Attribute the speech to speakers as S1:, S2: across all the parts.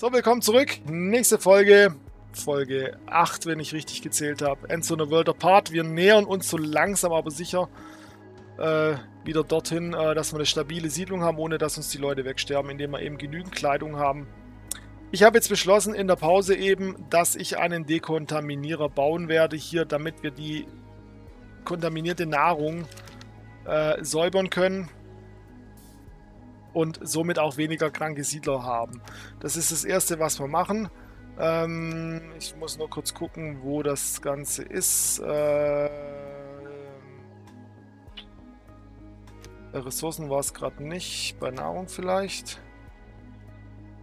S1: So, willkommen zurück. Nächste Folge. Folge 8, wenn ich richtig gezählt habe. Endzone World Apart. Wir nähern uns so langsam, aber sicher äh, wieder dorthin, äh, dass wir eine stabile Siedlung haben, ohne dass uns die Leute wegsterben, indem wir eben genügend Kleidung haben. Ich habe jetzt beschlossen in der Pause eben, dass ich einen Dekontaminierer bauen werde hier, damit wir die kontaminierte Nahrung äh, säubern können und somit auch weniger kranke Siedler haben. Das ist das Erste, was wir machen. Ähm, ich muss nur kurz gucken, wo das Ganze ist. Äh, Ressourcen war es gerade nicht. Bei Nahrung vielleicht.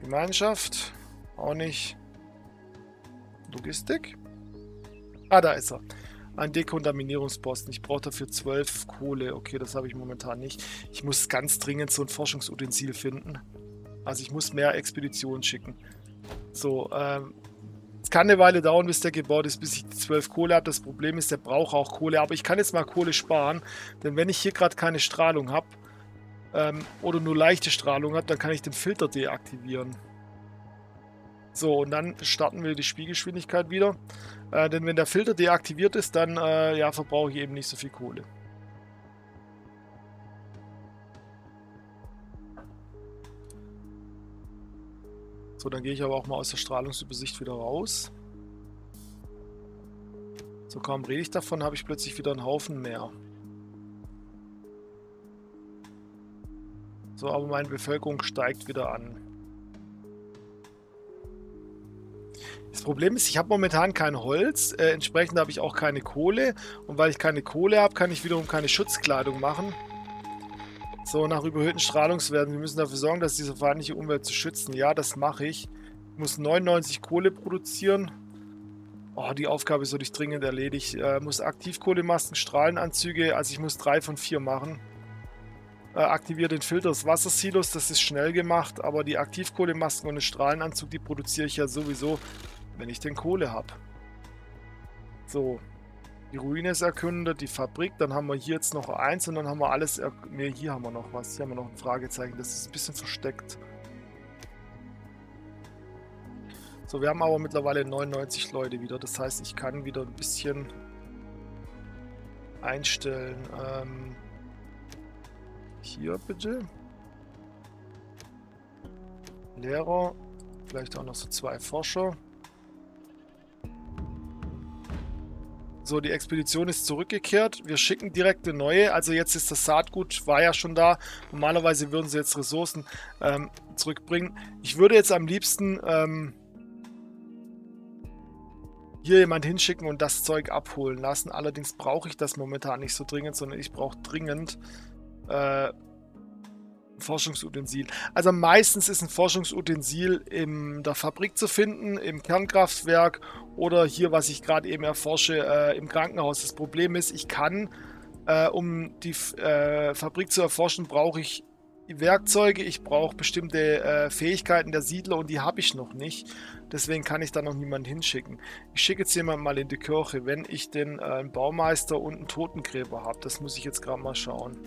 S1: Gemeinschaft. Auch nicht. Logistik. Ah, da ist er. Ein Dekontaminierungsposten. Ich brauche dafür 12 Kohle. Okay, das habe ich momentan nicht. Ich muss ganz dringend so ein Forschungsutensil finden. Also ich muss mehr Expeditionen schicken. So, ähm, es kann eine Weile dauern, bis der gebaut ist, bis ich die 12 Kohle habe. Das Problem ist, der braucht auch Kohle. Aber ich kann jetzt mal Kohle sparen. Denn wenn ich hier gerade keine Strahlung habe, ähm, oder nur leichte Strahlung habe, dann kann ich den Filter deaktivieren. So, und dann starten wir die Spielgeschwindigkeit wieder. Äh, denn wenn der Filter deaktiviert ist, dann äh, ja, verbrauche ich eben nicht so viel Kohle. So, dann gehe ich aber auch mal aus der Strahlungsübersicht wieder raus. So, kaum rede ich davon, habe ich plötzlich wieder einen Haufen mehr. So, aber meine Bevölkerung steigt wieder an. Problem ist, ich habe momentan kein Holz, äh, entsprechend habe ich auch keine Kohle. Und weil ich keine Kohle habe, kann ich wiederum keine Schutzkleidung machen. So, nach überhöhten Strahlungswerten. Wir müssen dafür sorgen, dass diese feindliche Umwelt zu schützen. Ja, das mache ich. Ich muss 99 Kohle produzieren. Oh, die Aufgabe ist wirklich dringend erledigt. Äh, muss Aktivkohlemasken, Strahlenanzüge, also ich muss drei von vier machen. Äh, aktiviere den Filter des Wassersilos, das ist schnell gemacht, aber die Aktivkohlemasken und den Strahlenanzug, die produziere ich ja sowieso wenn ich denn Kohle habe. So, die Ruine ist erkundet, die Fabrik, dann haben wir hier jetzt noch eins und dann haben wir alles... Ne, hier haben wir noch was, hier haben wir noch ein Fragezeichen, das ist ein bisschen versteckt. So, wir haben aber mittlerweile 99 Leute wieder, das heißt, ich kann wieder ein bisschen einstellen. Ähm, hier bitte. Lehrer, vielleicht auch noch so zwei Forscher. So, die Expedition ist zurückgekehrt. Wir schicken direkt eine neue. Also jetzt ist das Saatgut, war ja schon da. Normalerweise würden sie jetzt Ressourcen ähm, zurückbringen. Ich würde jetzt am liebsten ähm, hier jemand hinschicken und das Zeug abholen lassen. Allerdings brauche ich das momentan nicht so dringend, sondern ich brauche dringend äh, Forschungsutensil. Also meistens ist ein Forschungsutensil in der Fabrik zu finden, im Kernkraftwerk oder hier, was ich gerade eben erforsche, äh, im Krankenhaus. Das Problem ist, ich kann, äh, um die äh, Fabrik zu erforschen, brauche ich Werkzeuge, ich brauche bestimmte äh, Fähigkeiten der Siedler und die habe ich noch nicht. Deswegen kann ich da noch niemanden hinschicken. Ich schicke jetzt jemanden mal in die Kirche, wenn ich den äh, einen Baumeister und einen Totengräber habe. Das muss ich jetzt gerade mal schauen.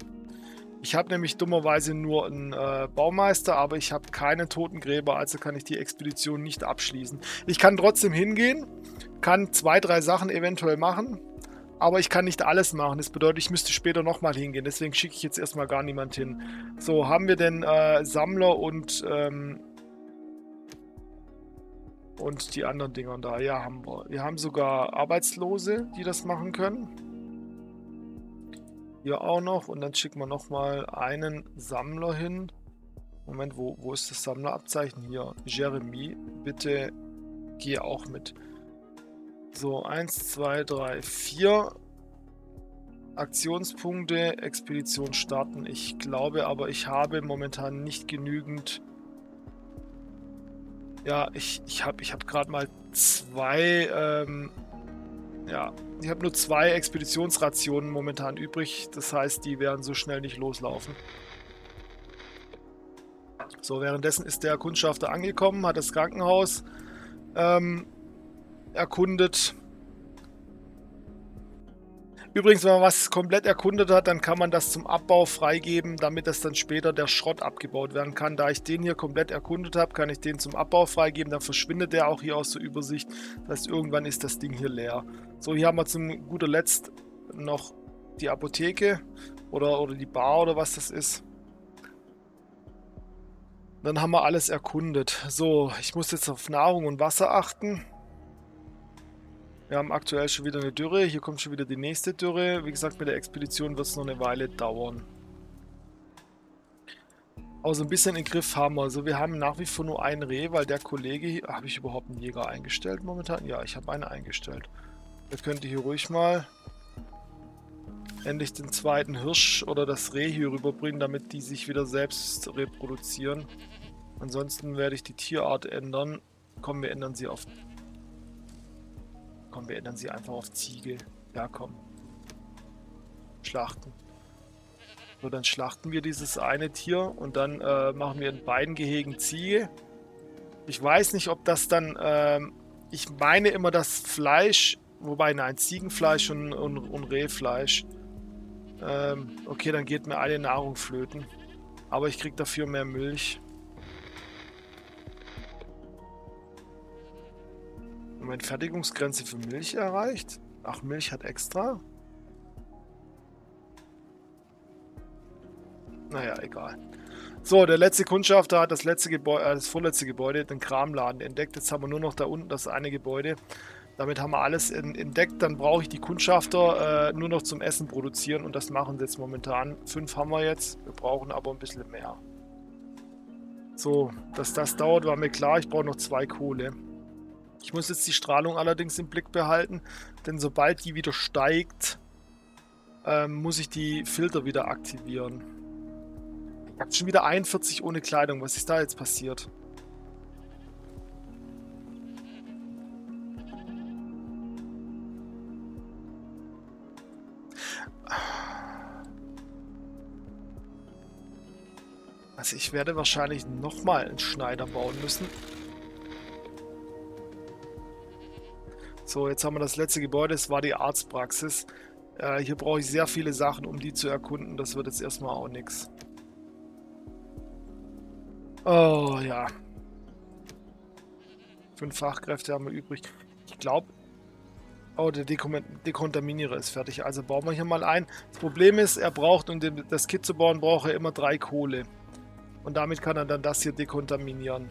S1: Ich habe nämlich dummerweise nur einen äh, Baumeister, aber ich habe keinen Totengräber, also kann ich die Expedition nicht abschließen. Ich kann trotzdem hingehen, kann zwei, drei Sachen eventuell machen, aber ich kann nicht alles machen. Das bedeutet, ich müsste später nochmal hingehen. Deswegen schicke ich jetzt erstmal gar niemand hin. So, haben wir denn äh, Sammler und, ähm, und die anderen Dinger da? Ja, haben wir. Wir haben sogar Arbeitslose, die das machen können. Hier auch noch und dann schicken wir nochmal einen Sammler hin. Moment, wo, wo ist das Sammlerabzeichen? Hier, Jeremy, bitte geh auch mit. So, 1, 2, 3, 4 Aktionspunkte, Expedition starten. Ich glaube aber, ich habe momentan nicht genügend... Ja, ich, ich habe ich hab gerade mal zwei ähm, ja, ich habe nur zwei Expeditionsrationen momentan übrig. Das heißt, die werden so schnell nicht loslaufen. So, währenddessen ist der Kundschafter angekommen, hat das Krankenhaus ähm, erkundet. Übrigens, wenn man was komplett erkundet hat, dann kann man das zum Abbau freigeben, damit das dann später der Schrott abgebaut werden kann. Da ich den hier komplett erkundet habe, kann ich den zum Abbau freigeben. Dann verschwindet der auch hier aus der Übersicht. Das heißt, irgendwann ist das Ding hier leer. So, hier haben wir zum guter Letzt noch die Apotheke oder, oder die Bar oder was das ist. Dann haben wir alles erkundet. So, ich muss jetzt auf Nahrung und Wasser achten. Wir haben aktuell schon wieder eine Dürre. Hier kommt schon wieder die nächste Dürre. Wie gesagt, mit der Expedition wird es noch eine Weile dauern. Aber so ein bisschen in Griff haben wir. Also wir haben nach wie vor nur ein Reh, weil der Kollege. Habe ich überhaupt einen Jäger eingestellt momentan? Ja, ich habe einen eingestellt. Der könnte hier ruhig mal endlich den zweiten Hirsch oder das Reh hier rüberbringen, damit die sich wieder selbst reproduzieren. Ansonsten werde ich die Tierart ändern. Komm, wir ändern sie auf Komm, wir ändern sie einfach auf Ziege. Ja, komm. Schlachten. So, dann schlachten wir dieses eine Tier und dann äh, machen wir in beiden Gehegen Ziege. Ich weiß nicht, ob das dann... Ähm, ich meine immer das Fleisch, wobei nein, Ziegenfleisch und, und, und Rehfleisch. Ähm, okay, dann geht mir eine Nahrung flöten. Aber ich krieg dafür mehr Milch. Moment, Fertigungsgrenze für Milch erreicht? Ach, Milch hat extra? Naja, egal. So, der letzte Kundschafter hat das letzte Gebäude, äh, das vorletzte Gebäude, den Kramladen entdeckt. Jetzt haben wir nur noch da unten das eine Gebäude. Damit haben wir alles in, entdeckt. Dann brauche ich die Kundschafter äh, nur noch zum Essen produzieren und das machen sie jetzt momentan. Fünf haben wir jetzt. Wir brauchen aber ein bisschen mehr. So, dass das dauert, war mir klar. Ich brauche noch zwei Kohle. Ich muss jetzt die Strahlung allerdings im Blick behalten, denn sobald die wieder steigt, ähm, muss ich die Filter wieder aktivieren. Ich habe schon wieder 41 ohne Kleidung. Was ist da jetzt passiert? Also ich werde wahrscheinlich nochmal einen Schneider bauen müssen. So, jetzt haben wir das letzte Gebäude, das war die Arztpraxis. Äh, hier brauche ich sehr viele Sachen, um die zu erkunden. Das wird jetzt erstmal auch nichts. Oh, ja. Fünf Fachkräfte haben wir übrig. Ich glaube... Oh, der Dekontaminierer ist fertig. Also bauen wir hier mal ein. Das Problem ist, er braucht, um das Kit zu bauen, braucht er immer drei Kohle. Und damit kann er dann das hier dekontaminieren.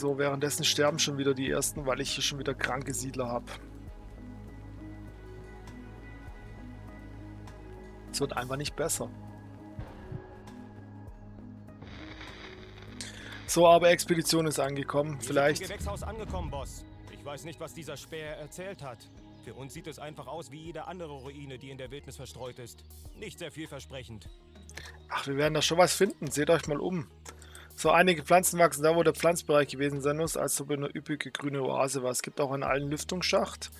S1: So, währenddessen sterben schon wieder die ersten, weil ich hier schon wieder kranke Siedler habe. Es wird einfach nicht besser. So, aber Expedition ist angekommen. Wir Vielleicht.
S2: Sind im Gewächshaus angekommen, Boss. Ich weiß nicht, was dieser Speer erzählt hat. Für uns sieht es einfach aus wie jede andere Ruine, die in der Wildnis verstreut ist. Nicht sehr vielversprechend.
S1: Ach, wir werden da schon was finden. Seht euch mal um. So einige Pflanzen wachsen da, wo der Pflanzbereich gewesen sein muss, als ob eine üppige grüne Oase war. Es gibt auch einen alten Lüftungsschacht.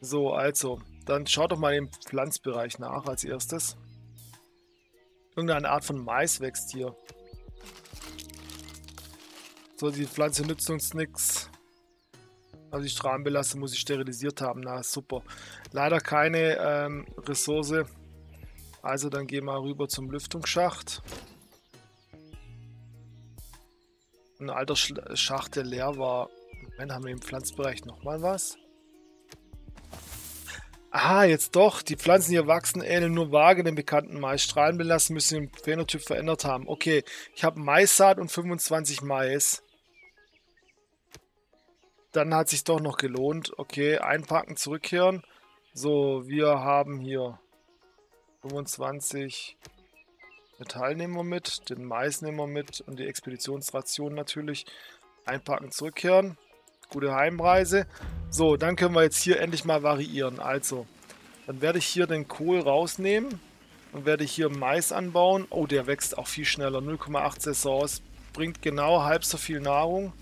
S1: So, also, dann schaut doch mal im Pflanzbereich nach als erstes. Irgendeine Art von Mais wächst hier. So, die Pflanze nützt uns nichts. Also die Strahlenbelastung muss ich sterilisiert haben. Na, super. Leider keine ähm, Ressource. Also dann gehen wir rüber zum Lüftungsschacht. Ein alter Schacht, der leer war. Moment, haben wir im Pflanzbereich nochmal was? Aha, jetzt doch. Die Pflanzen, die hier wachsen, ähneln nur vage den bekannten Mais. Strahlenbelastung müssen den Phänotyp verändert haben. Okay, ich habe Maissaat und 25 Mais. Dann hat sich doch noch gelohnt. Okay, einpacken, zurückkehren. So, wir haben hier 25 Metall nehmen wir mit, den Mais nehmen wir mit und die Expeditionsration natürlich. Einpacken, zurückkehren. Gute Heimreise. So, dann können wir jetzt hier endlich mal variieren. Also, dann werde ich hier den Kohl rausnehmen und werde hier Mais anbauen. Oh, der wächst auch viel schneller. 0,8 Saisons. Bringt genau halb so viel Nahrung.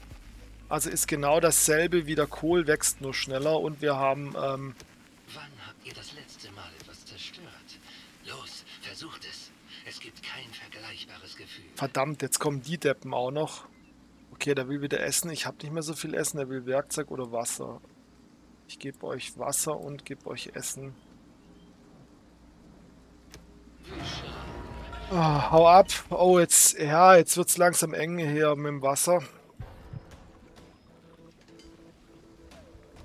S1: Also ist genau dasselbe wie der Kohl, wächst nur schneller und wir haben... Ähm,
S3: Wann habt ihr das letzte Mal etwas zerstört? Los, versucht es. Es gibt kein vergleichbares Gefühl.
S1: Verdammt, jetzt kommen die Deppen auch noch. Okay, der will wieder essen. Ich habe nicht mehr so viel Essen. Er will Werkzeug oder Wasser. Ich gebe euch Wasser und gebe euch Essen. Oh, hau ab. Oh, jetzt, ja, jetzt wird es langsam eng hier mit dem Wasser.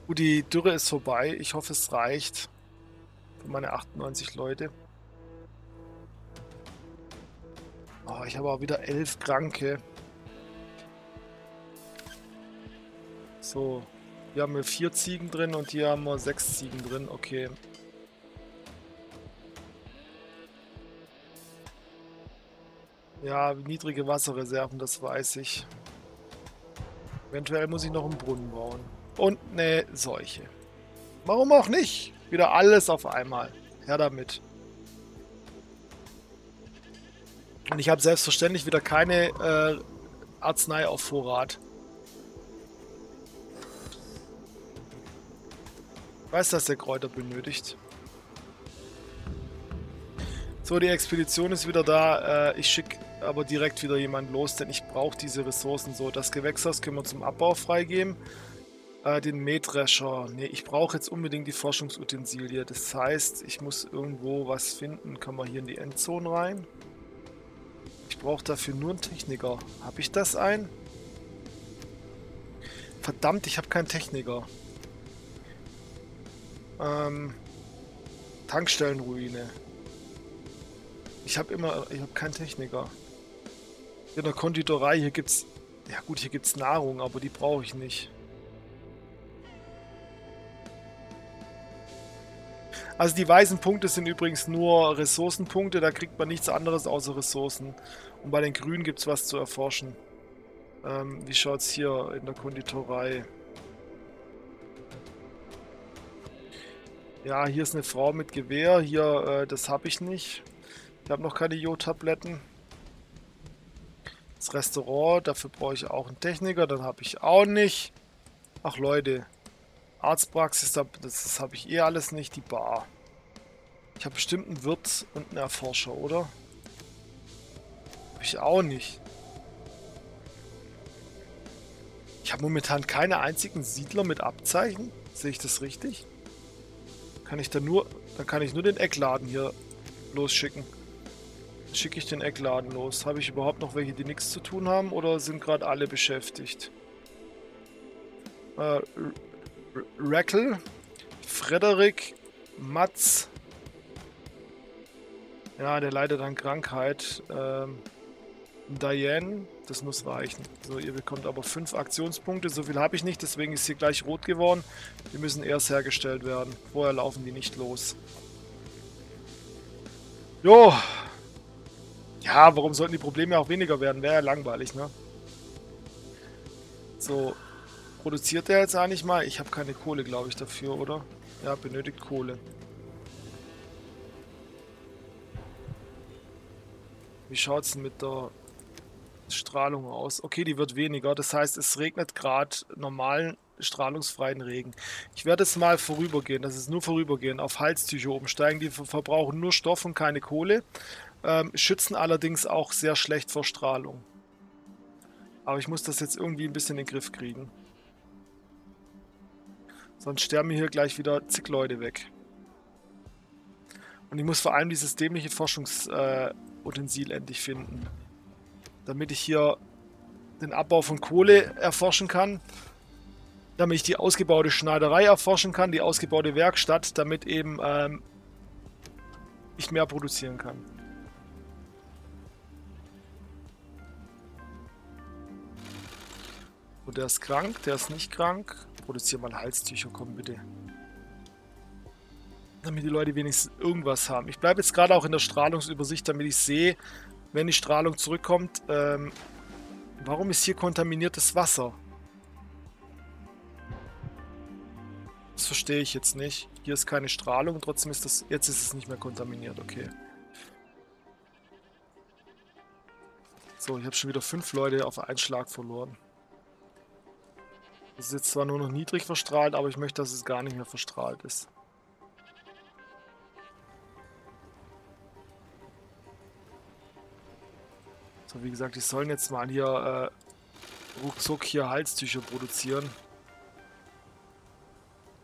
S1: Gut, die Dürre ist vorbei. Ich hoffe, es reicht. Für meine 98 Leute. Oh, ich habe auch wieder elf Kranke. So, hier haben wir vier Ziegen drin und hier haben wir sechs Ziegen drin. Okay. Ja, niedrige Wasserreserven, das weiß ich. Eventuell muss ich noch einen Brunnen bauen. Und eine Seuche. Warum auch nicht? Wieder alles auf einmal. Her damit. Und ich habe selbstverständlich wieder keine äh, Arznei auf Vorrat. Ich weiß, dass der Kräuter benötigt. So, die Expedition ist wieder da. Äh, ich schicke aber direkt wieder jemand los, denn ich brauche diese Ressourcen so. Das Gewächshaus können wir zum Abbau freigeben. Äh, den Mähdrescher. Ne, ich brauche jetzt unbedingt die Forschungsutensilie. Das heißt, ich muss irgendwo was finden. Kann man hier in die Endzone rein? Ich brauche dafür nur einen Techniker. Habe ich das ein? Verdammt, ich habe keinen Techniker. Ähm, Tankstellenruine. Ich habe immer, ich habe keinen Techniker. In der Konditorei, hier gibt's, ja gut, hier gibt's Nahrung, aber die brauche ich nicht. Also die weißen Punkte sind übrigens nur Ressourcenpunkte, da kriegt man nichts anderes außer Ressourcen. Und bei den grünen gibt es was zu erforschen. Ähm, wie schaut es hier in der Konditorei? Ja, hier ist eine Frau mit Gewehr. Hier, äh, das habe ich nicht. Ich habe noch keine Jodtabletten. Das Restaurant, dafür brauche ich auch einen Techniker. Dann habe ich auch nicht. Ach Leute, Arztpraxis, das habe ich eh alles nicht. Die Bar. Ich habe bestimmt einen Wirt und einen Erforscher, oder? Habe ich auch nicht. Ich habe momentan keine einzigen Siedler mit Abzeichen. Sehe ich das richtig? Kann ich da nur... Dann kann ich nur den Eckladen hier losschicken. Schicke ich den Eckladen los. Habe ich überhaupt noch welche, die nichts zu tun haben? Oder sind gerade alle beschäftigt? Äh, Rackle, Frederik, Mats. Ja, der leidet an Krankheit. Ähm, Diane, das muss reichen. So, ihr bekommt aber 5 Aktionspunkte. So viel habe ich nicht, deswegen ist hier gleich rot geworden. Die müssen erst hergestellt werden. Vorher laufen die nicht los. Jo. Ja, warum sollten die Probleme auch weniger werden? Wäre ja langweilig, ne? So, Produziert der jetzt eigentlich mal? Ich habe keine Kohle, glaube ich, dafür, oder? Ja, benötigt Kohle. Wie schaut es denn mit der Strahlung aus? Okay, die wird weniger. Das heißt, es regnet gerade normalen strahlungsfreien Regen. Ich werde es mal vorübergehen. Das ist nur vorübergehen. Auf Halstücher umsteigen. Die verbrauchen nur Stoff und keine Kohle. Ähm, schützen allerdings auch sehr schlecht vor Strahlung. Aber ich muss das jetzt irgendwie ein bisschen in den Griff kriegen. Sonst sterben hier gleich wieder zig Leute weg. Und ich muss vor allem dieses dämliche Forschungsutensil äh, endlich finden. Damit ich hier den Abbau von Kohle erforschen kann. Damit ich die ausgebaute Schneiderei erforschen kann, die ausgebaute Werkstatt, damit eben ähm, ich mehr produzieren kann. Und der ist krank, der ist nicht krank. Produziere mal Halstücher, komm bitte. Damit die Leute wenigstens irgendwas haben. Ich bleibe jetzt gerade auch in der Strahlungsübersicht, damit ich sehe, wenn die Strahlung zurückkommt, ähm, warum ist hier kontaminiertes Wasser? Das verstehe ich jetzt nicht. Hier ist keine Strahlung, trotzdem ist das... Jetzt ist es nicht mehr kontaminiert, okay. So, ich habe schon wieder fünf Leute auf einen Schlag verloren. Es ist jetzt zwar nur noch niedrig verstrahlt, aber ich möchte, dass es gar nicht mehr verstrahlt ist. So, wie gesagt, die sollen jetzt mal hier ruckzuck hier Halstücher produzieren.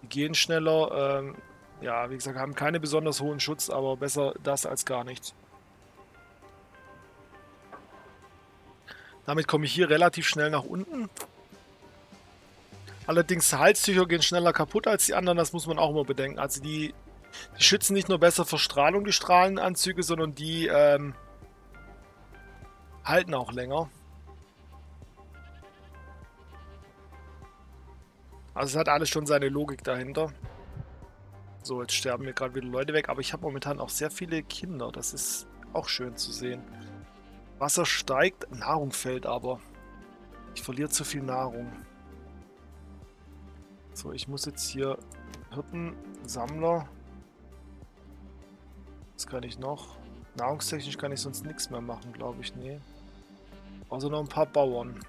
S1: Die gehen schneller. Ähm, ja, wie gesagt, haben keine besonders hohen Schutz, aber besser das als gar nichts. Damit komme ich hier relativ schnell nach unten. Allerdings Halstücher gehen schneller kaputt als die anderen, das muss man auch immer bedenken. Also die, die schützen nicht nur besser vor Strahlung, die Strahlenanzüge, sondern die ähm, halten auch länger. Also es hat alles schon seine Logik dahinter. So, jetzt sterben mir gerade wieder Leute weg, aber ich habe momentan auch sehr viele Kinder. Das ist auch schön zu sehen. Wasser steigt, Nahrung fällt aber. Ich verliere zu viel Nahrung. So, ich muss jetzt hier Hirten, Sammler. Was kann ich noch? Nahrungstechnisch kann ich sonst nichts mehr machen, glaube ich. Nee. Außer noch ein paar Bauern.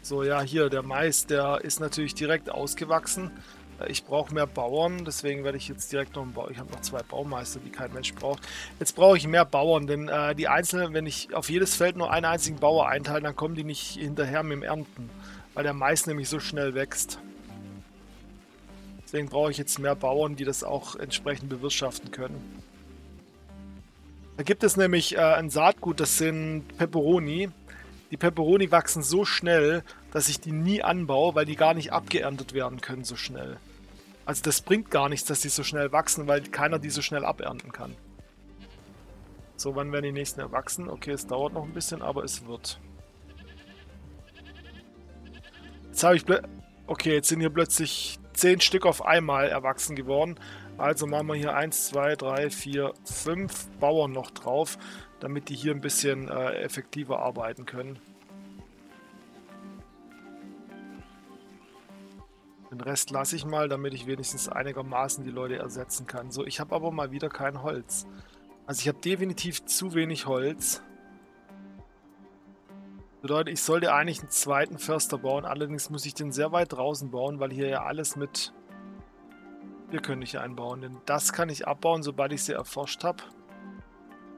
S1: So, ja, hier, der Mais, der ist natürlich direkt ausgewachsen. Äh, ich brauche mehr Bauern, deswegen werde ich jetzt direkt noch einen Bau. Ich habe noch zwei Baumeister, die kein Mensch braucht. Jetzt brauche ich mehr Bauern, denn äh, die einzelnen, wenn ich auf jedes Feld nur einen einzigen Bauer einteile, dann kommen die nicht hinterher mit dem Ernten weil der Mais nämlich so schnell wächst. Deswegen brauche ich jetzt mehr Bauern, die das auch entsprechend bewirtschaften können. Da gibt es nämlich äh, ein Saatgut, das sind Peperoni. Die Peperoni wachsen so schnell, dass ich die nie anbaue, weil die gar nicht abgeerntet werden können so schnell. Also das bringt gar nichts, dass die so schnell wachsen, weil keiner die so schnell abernten kann. So, wann werden die nächsten erwachsen? Okay, es dauert noch ein bisschen, aber es wird. Jetzt habe ich... Okay, jetzt sind hier plötzlich 10 Stück auf einmal erwachsen geworden. Also machen wir hier 1, 2, 3, 4, 5 Bauern noch drauf, damit die hier ein bisschen äh, effektiver arbeiten können. Den Rest lasse ich mal, damit ich wenigstens einigermaßen die Leute ersetzen kann. So, ich habe aber mal wieder kein Holz. Also ich habe definitiv zu wenig Holz. Bedeutet, ich sollte eigentlich einen zweiten Förster bauen. Allerdings muss ich den sehr weit draußen bauen, weil hier ja alles mit... Hier könnte ich einbauen, denn das kann ich abbauen, sobald ich sie erforscht habe.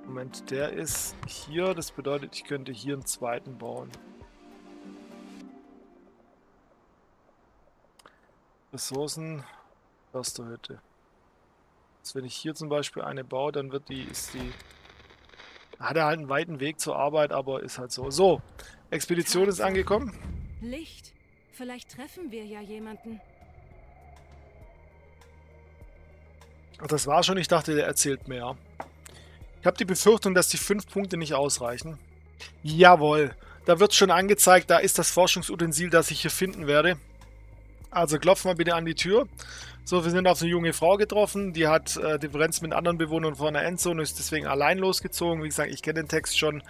S1: Moment, der ist hier. Das bedeutet, ich könnte hier einen zweiten bauen. Ressourcen, Försterhütte. Jetzt, wenn ich hier zum Beispiel eine baue, dann wird die, ist die hat er halt einen weiten Weg zur Arbeit, aber ist halt so. So, Expedition ist angekommen.
S4: Licht. Vielleicht treffen wir ja jemanden.
S1: Ach, das war schon. Ich dachte, der erzählt mehr. Ich habe die Befürchtung, dass die fünf Punkte nicht ausreichen. Jawohl. Da wird schon angezeigt, da ist das Forschungsutensil, das ich hier finden werde. Also klopf mal bitte an die Tür. So, wir sind auf eine junge Frau getroffen, die hat äh, Differenz mit anderen Bewohnern von der Endzone, ist deswegen allein losgezogen. Wie gesagt, ich kenne den Text schon.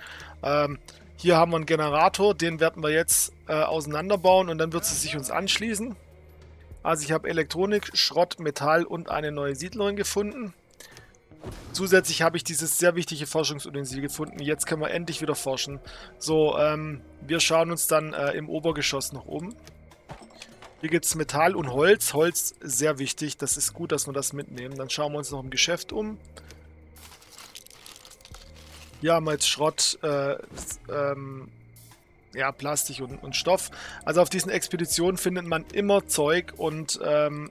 S1: Ähm, hier haben wir einen Generator, den werden wir jetzt äh, auseinanderbauen und dann wird sie sich uns anschließen. Also ich habe Elektronik, Schrott, Metall und eine neue Siedlerin gefunden. Zusätzlich habe ich dieses sehr wichtige Forschungsutensil gefunden. Jetzt können wir endlich wieder forschen. So, ähm, wir schauen uns dann äh, im Obergeschoss noch um. Hier gibt es Metall und Holz. Holz sehr wichtig. Das ist gut, dass wir das mitnehmen. Dann schauen wir uns noch im Geschäft um. Hier haben wir jetzt Schrott, äh, ähm, ja, Plastik und, und, Stoff. Also auf diesen Expeditionen findet man immer Zeug und ähm,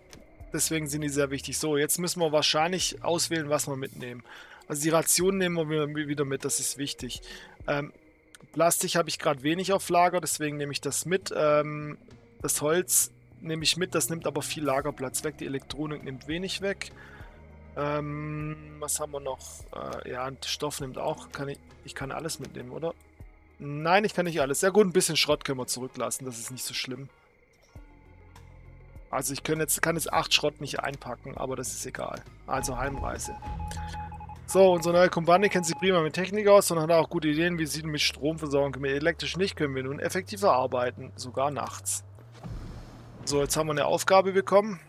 S1: deswegen sind die sehr wichtig. So, jetzt müssen wir wahrscheinlich auswählen, was wir mitnehmen. Also die Ration nehmen wir wieder mit, das ist wichtig. Ähm, Plastik habe ich gerade wenig auf Lager, deswegen nehme ich das mit. Ähm, das Holz nehme ich mit, das nimmt aber viel Lagerplatz weg. Die Elektronik nimmt wenig weg. Ähm, was haben wir noch? Äh, ja, Stoff nimmt auch. Kann ich, ich kann alles mitnehmen, oder? Nein, ich kann nicht alles. Sehr gut, ein bisschen Schrott können wir zurücklassen. Das ist nicht so schlimm. Also ich kann jetzt, kann jetzt 8 Schrott nicht einpacken, aber das ist egal. Also Heimreise. So, unsere neue Kumpanie kennt sich prima mit Technik aus und hat auch gute Ideen, wie sie mit Strom versorgen können. Elektrisch nicht können wir nun effektiver arbeiten, sogar nachts. So, jetzt haben wir eine Aufgabe bekommen.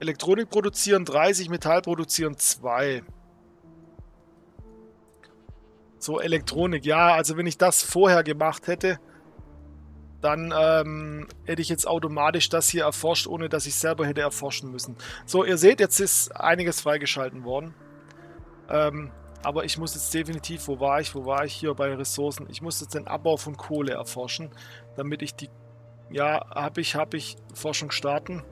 S1: Elektronik produzieren 30, Metall produzieren 2. So, Elektronik. Ja, also wenn ich das vorher gemacht hätte, dann ähm, hätte ich jetzt automatisch das hier erforscht, ohne dass ich selber hätte erforschen müssen. So, ihr seht, jetzt ist einiges freigeschalten worden. Ähm, Aber ich muss jetzt definitiv, wo war ich, wo war ich hier bei Ressourcen? Ich muss jetzt den Abbau von Kohle erforschen, damit ich die, ja, habe ich, habe ich Forschung starten,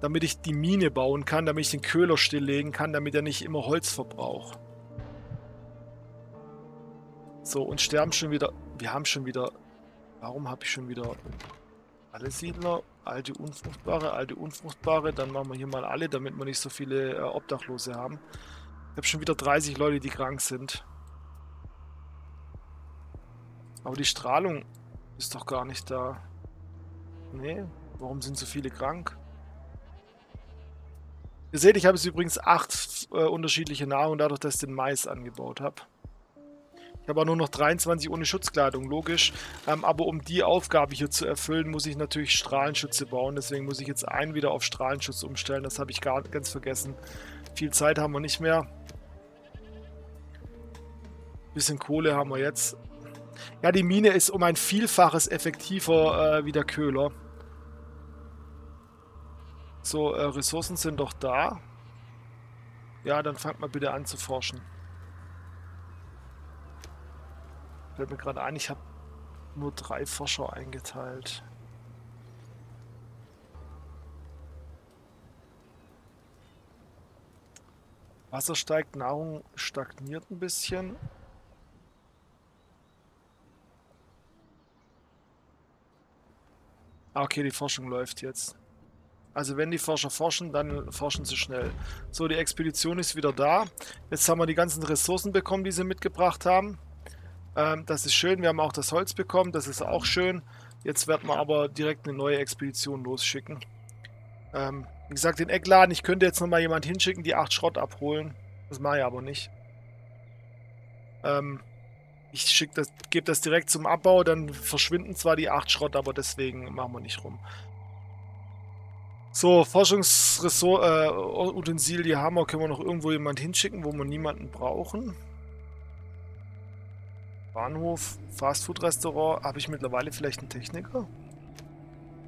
S1: damit ich die Mine bauen kann, damit ich den Köhler stilllegen kann, damit er nicht immer Holz verbraucht. So, und sterben schon wieder, wir haben schon wieder, warum habe ich schon wieder alle Siedler, alte Unfruchtbare, alte Unfruchtbare, dann machen wir hier mal alle, damit wir nicht so viele äh, Obdachlose haben. Ich habe schon wieder 30 Leute, die krank sind. Aber die Strahlung ist doch gar nicht da. Nee, warum sind so viele krank? Ihr seht, ich habe jetzt übrigens acht äh, unterschiedliche Nahrung, dadurch, dass ich den Mais angebaut habe. Ich habe auch nur noch 23 ohne Schutzkleidung, logisch. Ähm, aber um die Aufgabe hier zu erfüllen, muss ich natürlich Strahlenschütze bauen. Deswegen muss ich jetzt einen wieder auf Strahlenschutz umstellen. Das habe ich gar ganz vergessen. Viel Zeit haben wir nicht mehr. Bisschen Kohle haben wir jetzt. Ja, die Mine ist um ein Vielfaches effektiver äh, wie der Köhler. So, äh, Ressourcen sind doch da. Ja, dann fangt mal bitte an zu forschen. Fällt mir gerade ein, ich habe nur drei Forscher eingeteilt. Wasser steigt, Nahrung stagniert ein bisschen. Okay, die Forschung läuft jetzt. Also wenn die Forscher forschen, dann forschen sie schnell. So, die Expedition ist wieder da. Jetzt haben wir die ganzen Ressourcen bekommen, die sie mitgebracht haben. Ähm, das ist schön. Wir haben auch das Holz bekommen. Das ist auch schön. Jetzt werden wir aber direkt eine neue Expedition losschicken. Ähm, wie gesagt, den Eckladen. Ich könnte jetzt nochmal jemand hinschicken, die 8 Schrott abholen. Das mache ich aber nicht. Ähm, ich das, gebe das direkt zum Abbau. Dann verschwinden zwar die 8 Schrott, aber deswegen machen wir nicht rum. So, Forschungsressort, äh, haben wir. Können wir noch irgendwo jemand hinschicken, wo wir niemanden brauchen? Bahnhof, Fastfood-Restaurant. Habe ich mittlerweile vielleicht einen Techniker?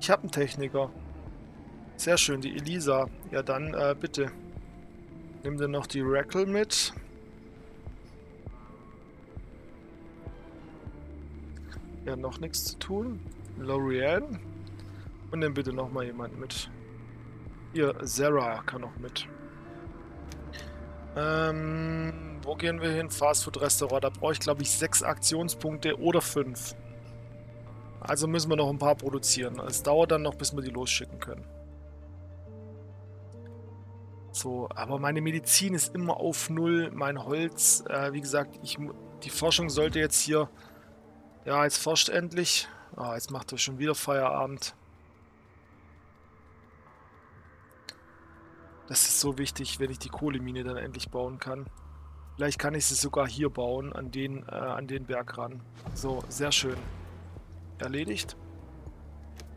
S1: Ich habe einen Techniker. Sehr schön, die Elisa. Ja, dann äh, bitte. Nimm dir noch die Rackle mit. Ja, noch nichts zu tun. L'Oreal. Und dann bitte nochmal jemand mit. Hier, Sarah kann noch mit. Ähm, wo gehen wir hin? Fastfood-Restaurant. Da brauche ich, glaube ich, sechs Aktionspunkte oder fünf. Also müssen wir noch ein paar produzieren. Es dauert dann noch, bis wir die losschicken können. So, aber meine Medizin ist immer auf Null. Mein Holz, äh, wie gesagt, ich, die Forschung sollte jetzt hier... Ja, jetzt forscht endlich. Ah, jetzt macht er schon wieder Feierabend. Das ist so wichtig, wenn ich die Kohlemine dann endlich bauen kann. Vielleicht kann ich sie sogar hier bauen, an den, äh, an den Berg ran. So, sehr schön. Erledigt.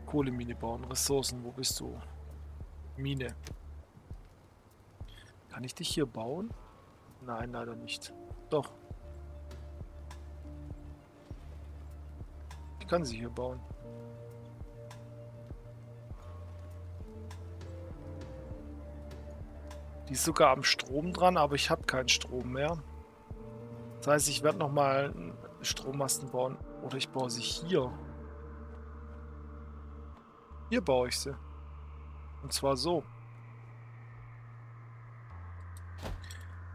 S1: Kohlemine bauen. Ressourcen, wo bist du? Mine. Kann ich dich hier bauen? Nein, leider nicht. Doch. Kann sie hier bauen. Die ist sogar am Strom dran, aber ich habe keinen Strom mehr. Das heißt, ich werde nochmal Strommasten bauen. Oder ich baue sie hier. Hier baue ich sie. Und zwar so.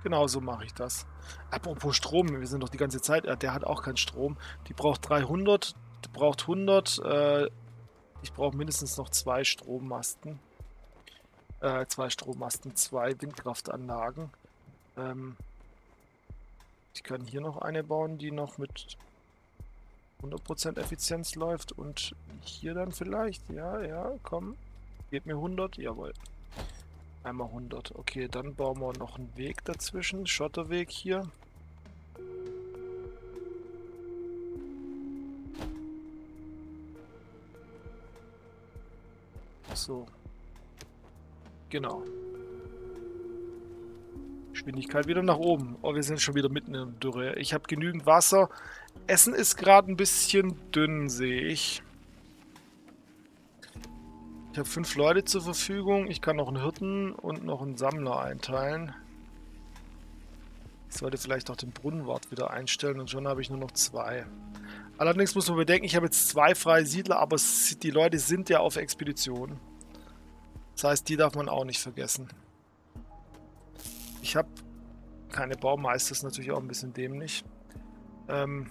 S1: Genau so mache ich das. Apropos Strom, wir sind doch die ganze Zeit, äh, der hat auch keinen Strom. Die braucht 300, die braucht 100. Äh, ich brauche mindestens noch zwei Strommasten äh, zwei Strommasten, zwei Windkraftanlagen. Ähm, ich kann hier noch eine bauen, die noch mit 100% Effizienz läuft und hier dann vielleicht, ja, ja, komm, gebt mir 100, jawohl. Einmal 100, okay, dann bauen wir noch einen Weg dazwischen, Schotterweg hier. So, Genau. Geschwindigkeit wieder nach oben. Oh, wir sind schon wieder mitten in der Dürre. Ich habe genügend Wasser. Essen ist gerade ein bisschen dünn, sehe ich. Ich habe fünf Leute zur Verfügung. Ich kann noch einen Hirten und noch einen Sammler einteilen. Ich sollte vielleicht auch den Brunnenwart wieder einstellen und schon habe ich nur noch zwei. Allerdings muss man bedenken, ich habe jetzt zwei freie Siedler, aber die Leute sind ja auf Expedition. Das heißt, die darf man auch nicht vergessen. Ich habe keine Baumeister, ist natürlich auch ein bisschen dämlich. Ähm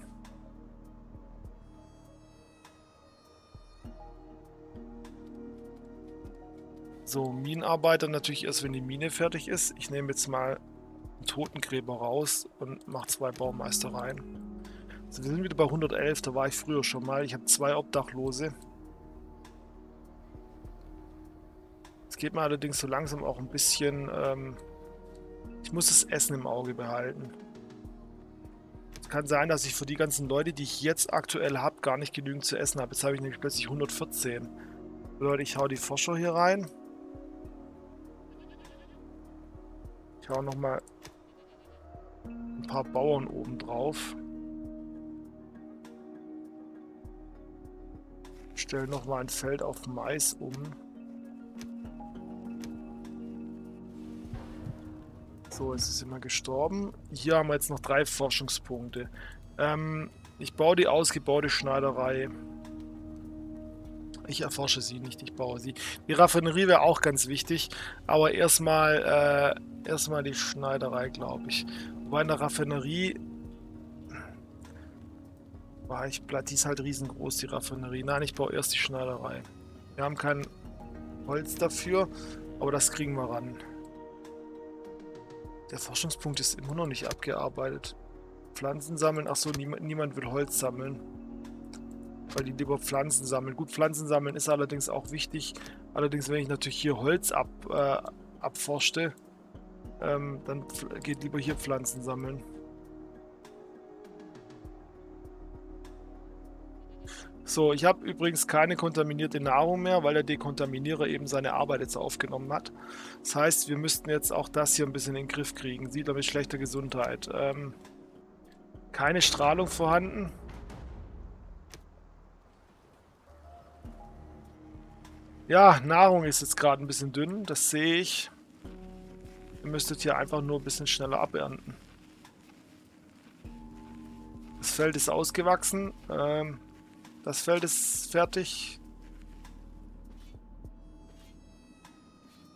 S1: so, Minenarbeiter natürlich erst, wenn die Mine fertig ist. Ich nehme jetzt mal einen Totengräber raus und mache zwei Baumeister rein. Also wir sind wieder bei 111, da war ich früher schon mal. Ich habe zwei Obdachlose. Geht mir allerdings so langsam auch ein bisschen... Ähm ich muss das Essen im Auge behalten. Es kann sein, dass ich für die ganzen Leute, die ich jetzt aktuell habe, gar nicht genügend zu essen habe. Jetzt habe ich nämlich plötzlich 114. Leute, ich hau die Forscher hier rein. Ich hau nochmal ein paar Bauern oben drauf. Stelle nochmal ein Feld auf Mais um. So, jetzt ist immer gestorben. Hier haben wir jetzt noch drei Forschungspunkte. Ähm, ich baue die ausgebaute Schneiderei. Ich erforsche sie nicht, ich baue sie. Die Raffinerie wäre auch ganz wichtig, aber erstmal äh, erstmal die Schneiderei, glaube ich. Wobei in der Raffinerie war ich die ist halt riesengroß, die Raffinerie. Nein, ich baue erst die Schneiderei. Wir haben kein Holz dafür, aber das kriegen wir ran. Der Forschungspunkt ist immer noch nicht abgearbeitet. Pflanzen sammeln. Achso, niemand, niemand will Holz sammeln. Weil die lieber Pflanzen sammeln. Gut, Pflanzen sammeln ist allerdings auch wichtig. Allerdings, wenn ich natürlich hier Holz ab, äh, abforschte, ähm, dann geht lieber hier Pflanzen sammeln. So, ich habe übrigens keine kontaminierte Nahrung mehr, weil der Dekontaminierer eben seine Arbeit jetzt aufgenommen hat. Das heißt, wir müssten jetzt auch das hier ein bisschen in den Griff kriegen. Siedler mit schlechter Gesundheit. Ähm, keine Strahlung vorhanden. Ja, Nahrung ist jetzt gerade ein bisschen dünn, das sehe ich. Ihr müsstet hier einfach nur ein bisschen schneller abernten. Das Feld ist ausgewachsen. Ähm, das Feld ist fertig.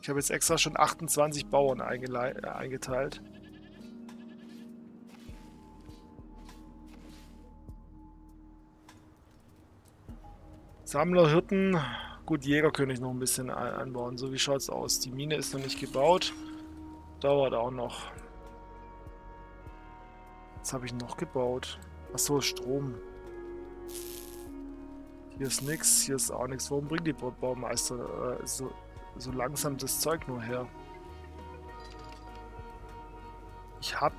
S1: Ich habe jetzt extra schon 28 Bauern äh, eingeteilt. Sammler, Hirten. Gut, Jäger könnte ich noch ein bisschen anbauen. So, wie schaut es aus? Die Mine ist noch nicht gebaut. Dauert auch noch. Was habe ich noch gebaut? Achso, Strom. Hier ist nichts, hier ist auch nichts. Warum bringt die Baumeister äh, so, so langsam das Zeug nur her? Ich hab...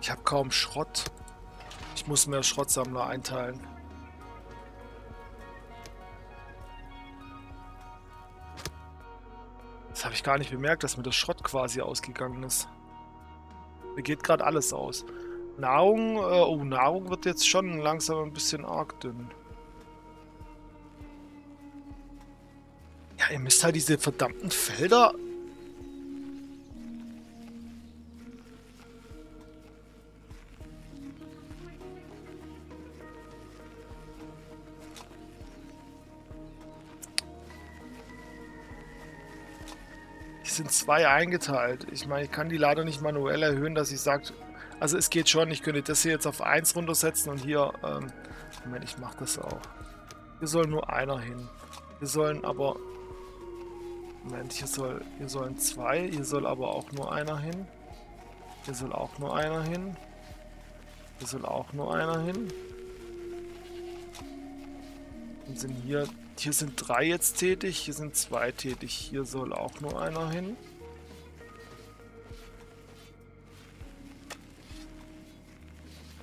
S1: Ich hab kaum Schrott. Ich muss mehr Schrottsammler einteilen. Das habe ich gar nicht bemerkt, dass mir das Schrott quasi ausgegangen ist. Mir geht gerade alles aus. Nahrung, äh, oh, Nahrung wird jetzt schon langsam ein bisschen arg dünn. Ja, ihr müsst halt diese verdammten Felder... Die sind zwei eingeteilt. Ich meine, ich kann die leider nicht manuell erhöhen, dass ich sage, also es geht schon, ich könnte das hier jetzt auf 1 runtersetzen und hier, ähm, Moment, ich mache das auch. Hier soll nur einer hin. Wir sollen aber, Moment, hier, soll, hier sollen zwei, hier soll aber auch nur einer hin. Hier soll auch nur einer hin. Hier soll auch nur einer hin. Und sind hier, hier sind drei jetzt tätig, hier sind zwei tätig, hier soll auch nur einer hin.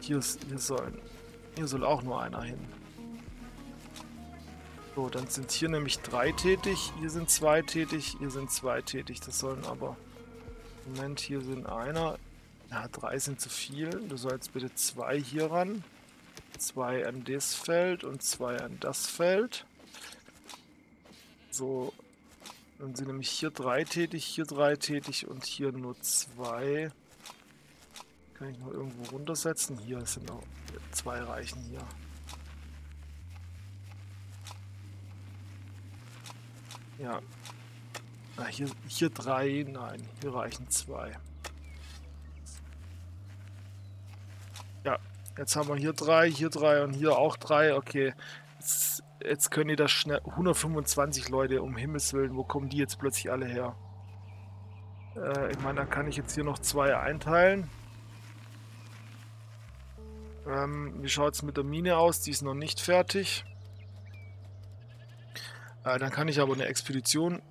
S1: Hier, hier, sollen, hier soll auch nur einer hin. So, dann sind hier nämlich drei tätig, hier sind zwei tätig, hier sind zwei tätig. Das sollen aber... Moment, hier sind einer. Ja, drei sind zu viel. Du sollst bitte zwei hier ran. Zwei an das Feld und zwei an das Feld. So, Dann sind nämlich hier drei tätig, hier drei tätig und hier nur zwei. Kann ich noch irgendwo runtersetzen? Hier sind noch zwei reichen hier. Ja. Ah, hier, hier drei, nein, hier reichen zwei. Ja, jetzt haben wir hier drei, hier drei und hier auch drei. Okay, jetzt, jetzt können die das schnell... 125 Leute, um Himmels Willen, wo kommen die jetzt plötzlich alle her? Äh, ich meine, da kann ich jetzt hier noch zwei einteilen. Ähm, wie schaut es mit der Mine aus? Die ist noch nicht fertig. Äh, dann kann ich aber eine Expedition...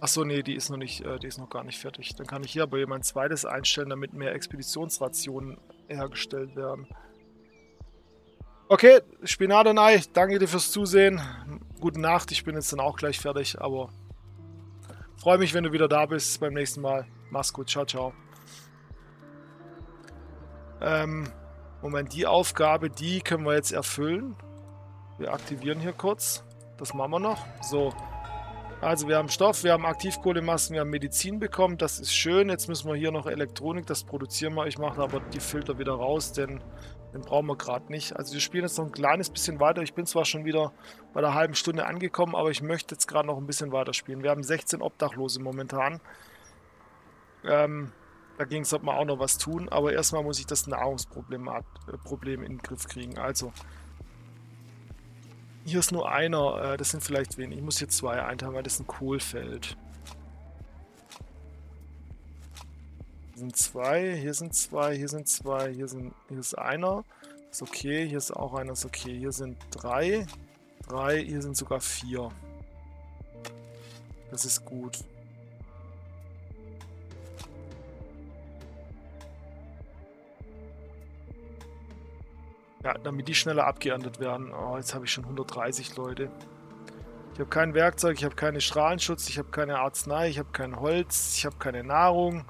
S1: Achso, nee, die ist noch nicht, äh, die ist noch gar nicht fertig. Dann kann ich hier aber jemand zweites einstellen, damit mehr Expeditionsrationen hergestellt werden. Okay, Spinadenei, danke dir fürs Zusehen. Gute Nacht, ich bin jetzt dann auch gleich fertig, aber freue mich, wenn du wieder da bist beim nächsten Mal. Mach's gut, ciao, ciao. Ähm, Moment, die Aufgabe, die können wir jetzt erfüllen. Wir aktivieren hier kurz. Das machen wir noch. So. Also wir haben Stoff, wir haben Aktivkohlemassen, wir haben Medizin bekommen. Das ist schön. Jetzt müssen wir hier noch Elektronik, das produzieren wir. Ich mache aber die Filter wieder raus, denn den brauchen wir gerade nicht. Also wir spielen jetzt noch ein kleines bisschen weiter. Ich bin zwar schon wieder bei der halben Stunde angekommen, aber ich möchte jetzt gerade noch ein bisschen weiter spielen. Wir haben 16 Obdachlose momentan. Ähm, da ging es, ob wir auch noch was tun. Aber erstmal muss ich das Nahrungsproblem äh, in den Griff kriegen. Also hier ist nur einer. Äh, das sind vielleicht wenig. Ich muss hier zwei einteilen, weil das ein Kohlfeld. Hier sind zwei, hier sind zwei, hier sind zwei, hier, sind, hier ist einer. Ist okay, hier ist auch einer, ist okay. Hier sind drei, drei, hier sind sogar vier. Das ist gut. Ja, damit die schneller abgeerntet werden. Oh, jetzt habe ich schon 130 Leute. Ich habe kein Werkzeug, ich habe keinen Strahlenschutz, ich habe keine Arznei, ich habe kein Holz, ich habe keine Nahrung.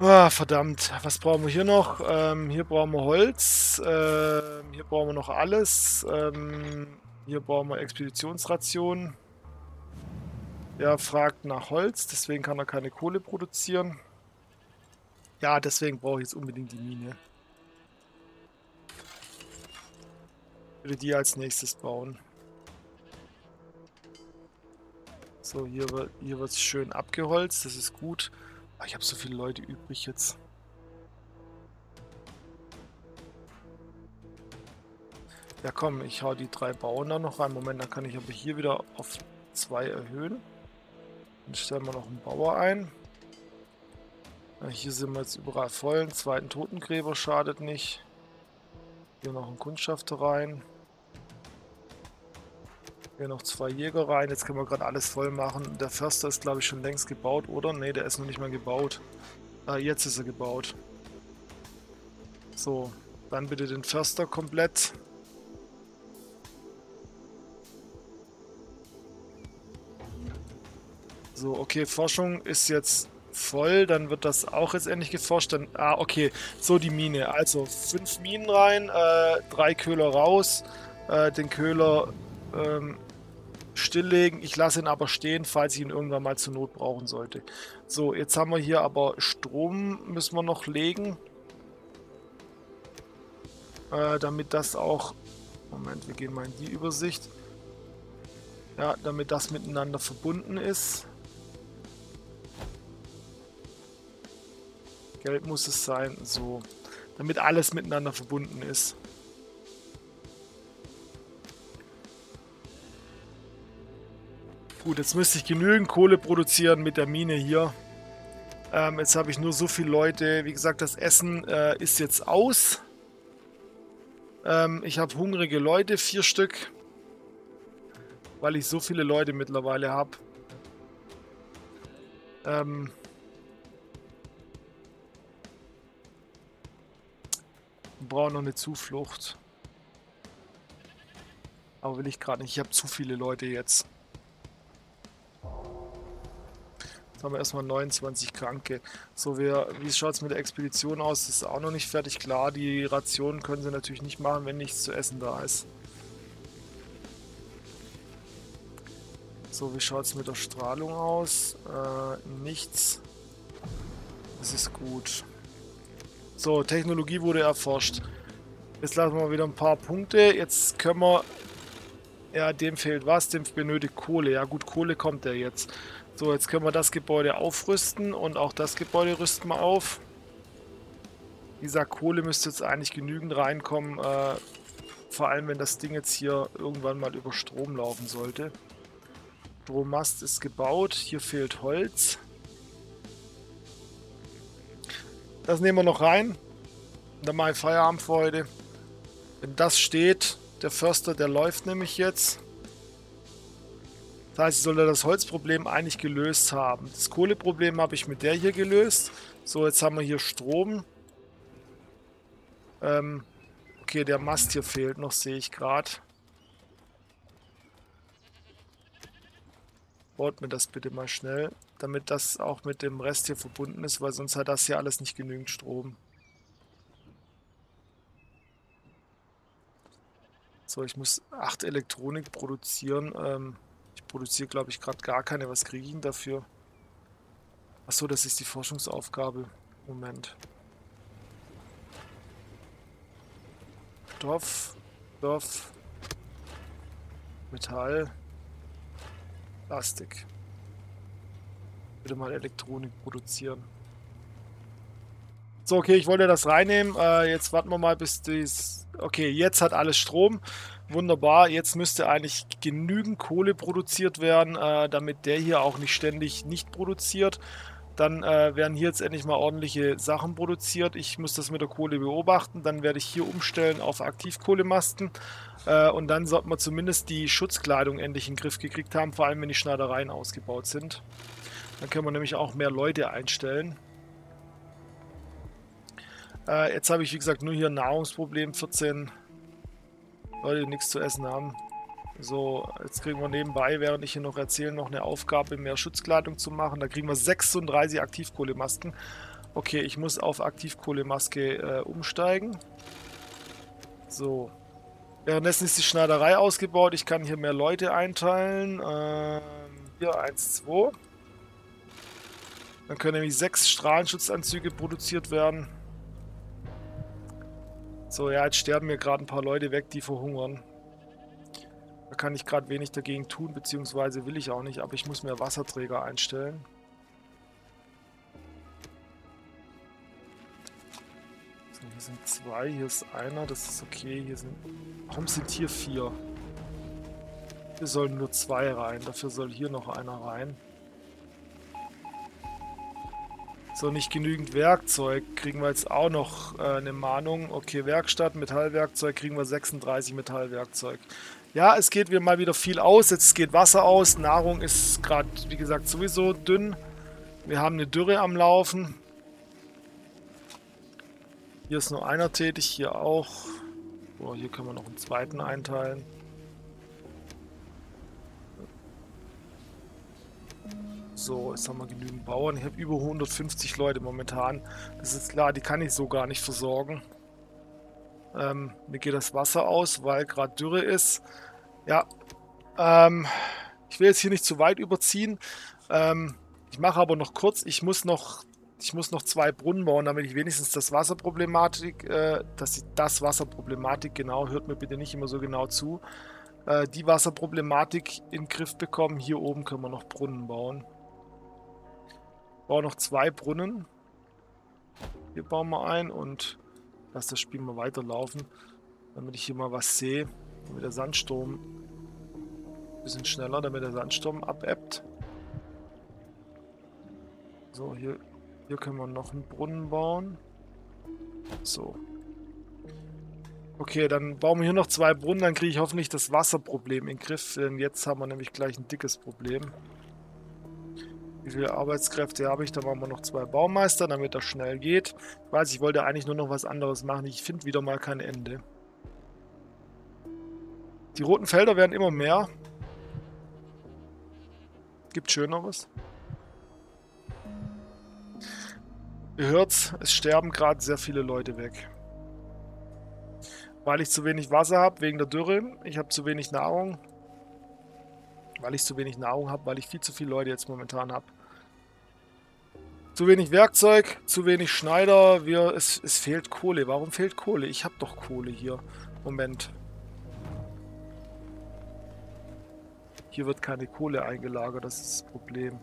S1: Ah, verdammt. Was brauchen wir hier noch? Ähm, hier brauchen wir Holz. Ähm, hier brauchen wir noch alles. Ähm, hier brauchen wir Expeditionsrationen. Er fragt nach Holz, deswegen kann er keine Kohle produzieren. Ja, deswegen brauche ich jetzt unbedingt die Mine. Würde die als nächstes bauen. So, hier, hier wird es schön abgeholzt, das ist gut. Ach, ich habe so viele Leute übrig jetzt. Ja komm, ich hau die drei Bauern da noch rein. Moment, dann kann ich aber hier wieder auf zwei erhöhen. Dann stellen wir noch einen Bauer ein. Ja, hier sind wir jetzt überall voll. Einen zweiten Totengräber schadet nicht. Hier noch ein Kundschafter rein. Hier noch zwei Jäger rein. Jetzt können wir gerade alles voll machen. Der Förster ist, glaube ich, schon längst gebaut, oder? Ne, der ist noch nicht mal gebaut. Ah, jetzt ist er gebaut. So, dann bitte den Förster komplett. So, okay, Forschung ist jetzt voll, dann wird das auch jetzt endlich geforscht. Dann, ah, okay, so die Mine. Also fünf Minen rein, äh, drei Köhler raus, äh, den Köhler ähm, stilllegen. Ich lasse ihn aber stehen, falls ich ihn irgendwann mal zur Not brauchen sollte. So, jetzt haben wir hier aber Strom müssen wir noch legen. Äh, damit das auch... Moment, wir gehen mal in die Übersicht. Ja, damit das miteinander verbunden ist. Gelb muss es sein, so. Damit alles miteinander verbunden ist. Gut, jetzt müsste ich genügend Kohle produzieren mit der Mine hier. Ähm, jetzt habe ich nur so viele Leute. Wie gesagt, das Essen äh, ist jetzt aus. Ähm, ich habe hungrige Leute, vier Stück. Weil ich so viele Leute mittlerweile habe. Ähm, wir brauchen noch eine Zuflucht. Aber will ich gerade nicht. Ich habe zu viele Leute jetzt. Jetzt haben wir erstmal 29 Kranke. So, wir, wie schaut es mit der Expedition aus? Das ist auch noch nicht fertig. Klar, die Rationen können sie natürlich nicht machen, wenn nichts zu essen da ist. So, wie schaut es mit der Strahlung aus? Äh, nichts. Das ist gut. So, Technologie wurde erforscht. Jetzt lassen wir wieder ein paar Punkte. Jetzt können wir... Ja, dem fehlt was. Dem benötigt Kohle. Ja gut, Kohle kommt ja jetzt. So, jetzt können wir das Gebäude aufrüsten und auch das Gebäude rüsten wir auf. Wie gesagt, Kohle müsste jetzt eigentlich genügend reinkommen. Äh, vor allem, wenn das Ding jetzt hier irgendwann mal über Strom laufen sollte. Strommast ist gebaut. Hier fehlt Holz. Das nehmen wir noch rein. Dann mache ich Feierabend für heute. Wenn das steht, der Förster, der läuft nämlich jetzt. Das heißt, ich sollte das Holzproblem eigentlich gelöst haben. Das Kohleproblem habe ich mit der hier gelöst. So, jetzt haben wir hier Strom. Ähm, okay, der Mast hier fehlt noch, sehe ich gerade. Baut mir das bitte mal schnell, damit das auch mit dem Rest hier verbunden ist, weil sonst hat das hier alles nicht genügend Strom. So, ich muss 8 Elektronik produzieren. Ähm, produziere, glaube ich, gerade gar keine. Was kriege ich denn dafür? Achso, das ist die Forschungsaufgabe. Moment. Stoff, Stoff, Metall, Plastik. Bitte mal Elektronik produzieren. So, okay, ich wollte das reinnehmen. Äh, jetzt warten wir mal, bis dies... Okay, jetzt hat alles Strom. Wunderbar. Jetzt müsste eigentlich genügend Kohle produziert werden, äh, damit der hier auch nicht ständig nicht produziert. Dann äh, werden hier jetzt endlich mal ordentliche Sachen produziert. Ich muss das mit der Kohle beobachten. Dann werde ich hier umstellen auf Aktivkohlemasten. Äh, und dann sollten wir zumindest die Schutzkleidung endlich in den Griff gekriegt haben, vor allem wenn die Schneidereien ausgebaut sind. Dann können wir nämlich auch mehr Leute einstellen. Äh, jetzt habe ich wie gesagt nur hier ein Nahrungsproblem. 14 Leute, die nichts zu essen haben. So, jetzt kriegen wir nebenbei, während ich hier noch erzähle, noch eine Aufgabe, mehr Schutzkleidung zu machen. Da kriegen wir 36 Aktivkohlemasken. Okay, ich muss auf Aktivkohlemaske äh, umsteigen. So. Währenddessen ist die Schneiderei ausgebaut. Ich kann hier mehr Leute einteilen. Ähm, hier 1, 2. Dann können nämlich sechs Strahlenschutzanzüge produziert werden. So, ja, jetzt sterben mir gerade ein paar Leute weg, die verhungern. Da kann ich gerade wenig dagegen tun, beziehungsweise will ich auch nicht, aber ich muss mehr Wasserträger einstellen. So, hier sind zwei, hier ist einer, das ist okay. Hier sind. Warum sind hier vier? Hier sollen nur zwei rein, dafür soll hier noch einer rein. So, nicht genügend Werkzeug. Kriegen wir jetzt auch noch äh, eine Mahnung. Okay, Werkstatt, Metallwerkzeug, kriegen wir 36 Metallwerkzeug. Ja, es geht mal wieder viel aus. Jetzt geht Wasser aus. Nahrung ist gerade, wie gesagt, sowieso dünn. Wir haben eine Dürre am Laufen. Hier ist nur einer tätig, hier auch. Oh, hier können wir noch einen zweiten einteilen. So, jetzt haben wir genügend Bauern. Ich habe über 150 Leute momentan. Das ist klar, die kann ich so gar nicht versorgen. Ähm, mir geht das Wasser aus, weil gerade Dürre ist. Ja, ähm, ich will jetzt hier nicht zu weit überziehen. Ähm, ich mache aber noch kurz. Ich muss noch, ich muss noch zwei Brunnen bauen, damit ich wenigstens das Wasserproblematik, äh, dass das Wasserproblematik genau, hört mir bitte nicht immer so genau zu, äh, die Wasserproblematik in den Griff bekommen. Hier oben können wir noch Brunnen bauen. Baue noch zwei Brunnen. Hier bauen wir ein und lass das Spiel mal weiterlaufen, damit ich hier mal was sehe, damit der Sandsturm ein bisschen schneller, damit der Sandsturm abebbt. So, hier, hier können wir noch einen Brunnen bauen. So. Okay, dann bauen wir hier noch zwei Brunnen, dann kriege ich hoffentlich das Wasserproblem in den Griff, denn jetzt haben wir nämlich gleich ein dickes Problem. Wie viele Arbeitskräfte habe ich? Da machen wir noch zwei Baumeister, damit das schnell geht. Ich weiß, ich wollte eigentlich nur noch was anderes machen. Ich finde wieder mal kein Ende. Die roten Felder werden immer mehr. Gibt Schöneres. Ihr hört's, es sterben gerade sehr viele Leute weg. Weil ich zu wenig Wasser habe wegen der Dürre. Ich habe zu wenig Nahrung. Weil ich zu wenig Nahrung habe, weil ich viel zu viele Leute jetzt momentan habe. Zu wenig Werkzeug, zu wenig Schneider. Wir, es, es fehlt Kohle. Warum fehlt Kohle? Ich habe doch Kohle hier. Moment. Hier wird keine Kohle eingelagert, das ist das Problem.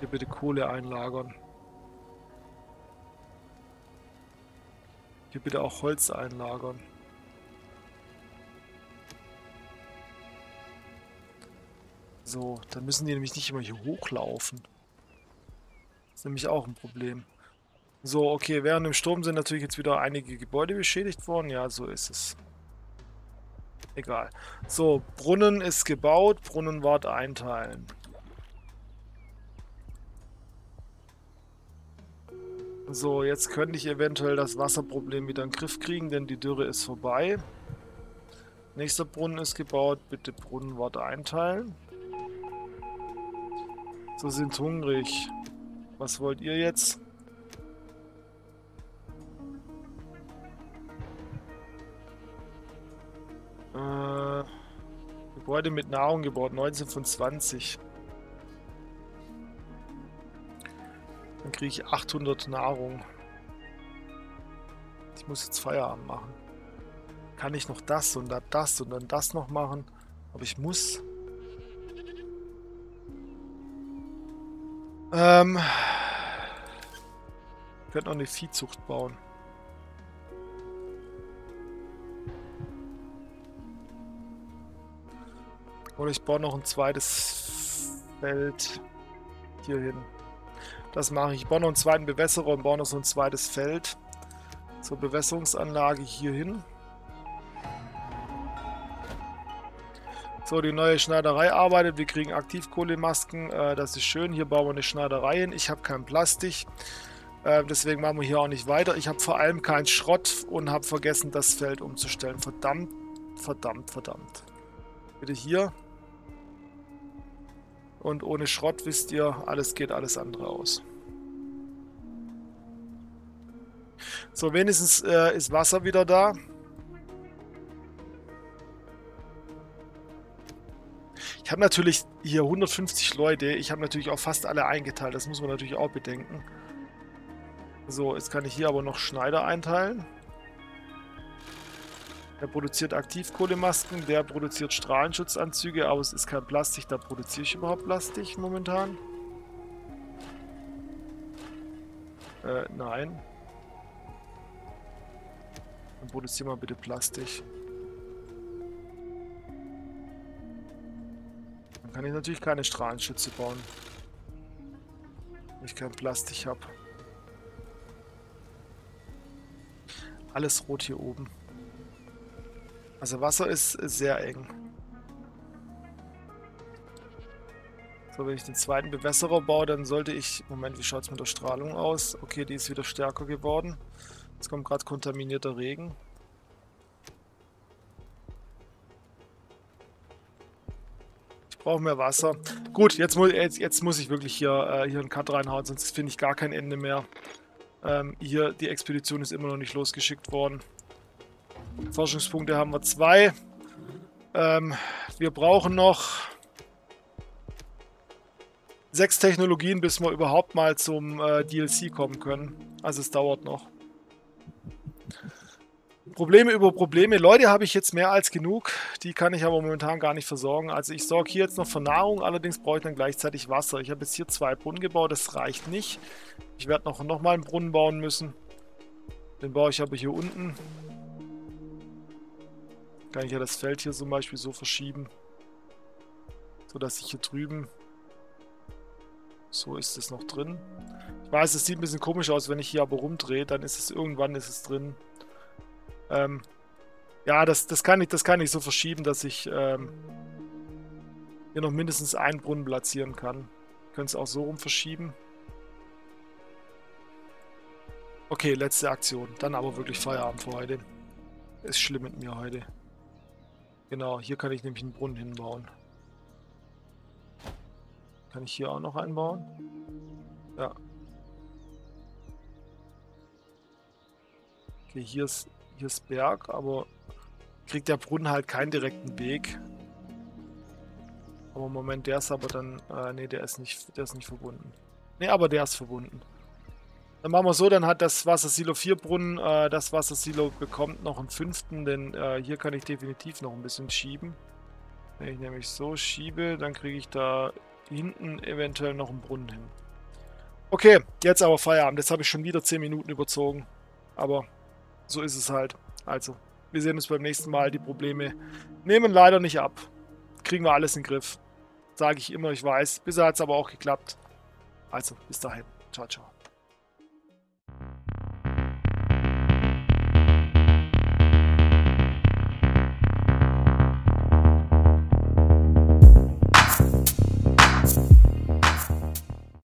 S1: Hier bitte Kohle einlagern. Hier bitte auch Holz einlagern. So, dann müssen die nämlich nicht immer hier hochlaufen. Das ist nämlich auch ein Problem. So, okay, während dem Sturm sind natürlich jetzt wieder einige Gebäude beschädigt worden. Ja, so ist es. Egal. So, Brunnen ist gebaut. Brunnenwart einteilen. So, jetzt könnte ich eventuell das Wasserproblem wieder in den Griff kriegen, denn die Dürre ist vorbei. Nächster Brunnen ist gebaut. Bitte Brunnenwart einteilen. So, sind hungrig. Was wollt ihr jetzt? Äh, Gebäude mit Nahrung gebaut, 19 von 20. Dann kriege ich 800 Nahrung. Ich muss jetzt Feierabend machen. Kann ich noch das und dann das und dann das noch machen? Aber ich muss. Ähm. Ich könnte noch eine Viehzucht bauen. Oder ich baue noch ein zweites Feld hier hin. Das mache ich. Ich baue noch einen zweiten Bewässerer und baue noch so ein zweites Feld zur Bewässerungsanlage hier hin. So, die neue Schneiderei arbeitet. Wir kriegen Aktivkohlemasken. Äh, das ist schön. Hier bauen wir eine Schneiderei hin. Ich habe kein Plastik. Äh, deswegen machen wir hier auch nicht weiter. Ich habe vor allem keinen Schrott und habe vergessen, das Feld umzustellen. Verdammt, verdammt, verdammt. Bitte hier. Und ohne Schrott wisst ihr, alles geht alles andere aus. So, wenigstens äh, ist Wasser wieder da. Ich habe natürlich hier 150 Leute. Ich habe natürlich auch fast alle eingeteilt. Das muss man natürlich auch bedenken. So, jetzt kann ich hier aber noch Schneider einteilen. Der produziert Aktivkohlemasken, der produziert Strahlenschutzanzüge, aber es ist kein Plastik, da produziere ich überhaupt Plastik momentan. Äh, nein. Dann produziere mal bitte Plastik. Kann ich natürlich keine Strahlenschütze bauen. Wenn ich kein Plastik habe. Alles rot hier oben. Also Wasser ist sehr eng. So, wenn ich den zweiten Bewässerer baue, dann sollte ich... Moment, wie schaut es mit der Strahlung aus? Okay, die ist wieder stärker geworden. Jetzt kommt gerade kontaminierter Regen. Brauche mehr Wasser. Gut, jetzt muss, jetzt, jetzt muss ich wirklich hier, äh, hier einen Cut reinhauen, sonst finde ich gar kein Ende mehr. Ähm, hier, die Expedition ist immer noch nicht losgeschickt worden. Forschungspunkte haben wir zwei. Ähm, wir brauchen noch sechs Technologien, bis wir überhaupt mal zum äh, DLC kommen können. Also es dauert noch. Probleme über Probleme. Leute habe ich jetzt mehr als genug. Die kann ich aber momentan gar nicht versorgen. Also ich sorge hier jetzt noch für Nahrung, allerdings brauche ich dann gleichzeitig Wasser. Ich habe jetzt hier zwei Brunnen gebaut, das reicht nicht. Ich werde noch, noch mal einen Brunnen bauen müssen. Den baue ich aber hier unten. Kann ich ja das Feld hier zum Beispiel so verschieben. So dass ich hier drüben... So ist es noch drin. Ich weiß, es sieht ein bisschen komisch aus, wenn ich hier aber rumdrehe, dann ist es irgendwann ist es drin. Ähm, ja, das, das, kann ich, das kann ich so verschieben, dass ich ähm, hier noch mindestens einen Brunnen platzieren kann. Ich könnte es auch so rum verschieben. Okay, letzte Aktion. Dann aber wirklich Feierabend für heute. Ist schlimm mit mir heute. Genau, hier kann ich nämlich einen Brunnen hinbauen. Kann ich hier auch noch einbauen? Ja. Okay, hier ist, hier ist Berg, aber kriegt der Brunnen halt keinen direkten Weg. Aber Moment, der ist aber dann... Äh, ne, der ist nicht, der ist nicht verbunden. Ne, aber der ist verbunden. Dann machen wir so, dann hat das Wassersilo 4 Brunnen, äh, das Wassersilo bekommt noch einen fünften, denn äh, hier kann ich definitiv noch ein bisschen schieben. Wenn ich nämlich so schiebe, dann kriege ich da hinten eventuell noch einen Brunnen hin. Okay, jetzt aber Feierabend. Jetzt habe ich schon wieder 10 Minuten überzogen. Aber so ist es halt. Also, wir sehen uns beim nächsten Mal. Die Probleme nehmen leider nicht ab. Kriegen wir alles in den Griff. Sage ich immer, ich weiß. Bisher hat es aber auch geklappt. Also, bis dahin. Ciao, ciao.